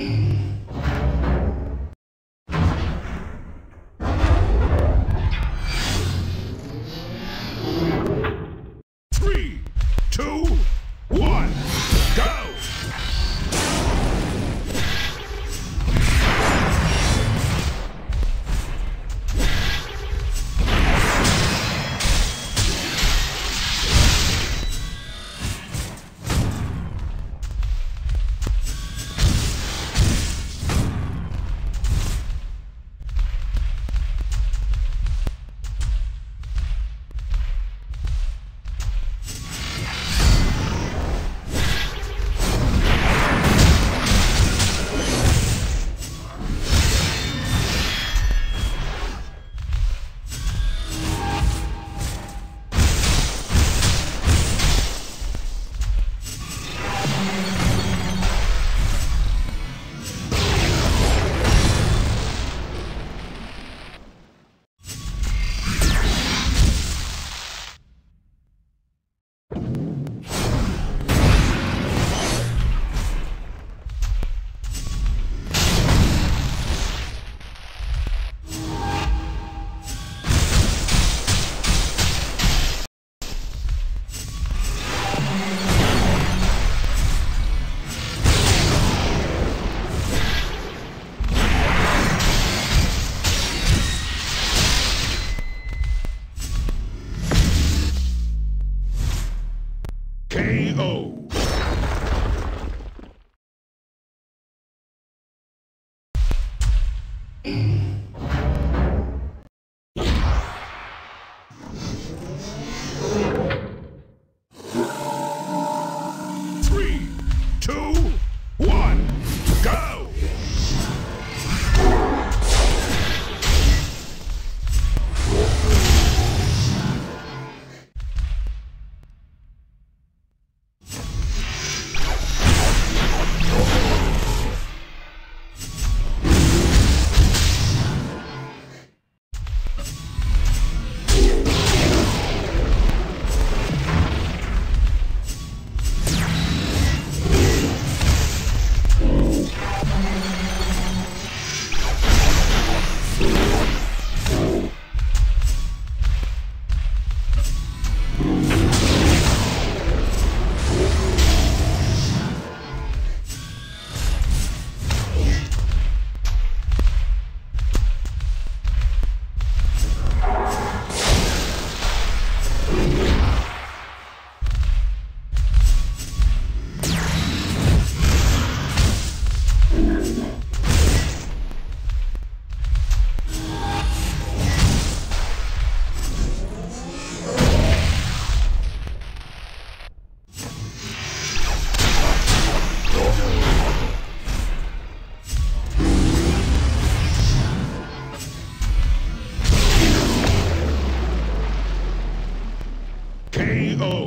Bye. KO. KO.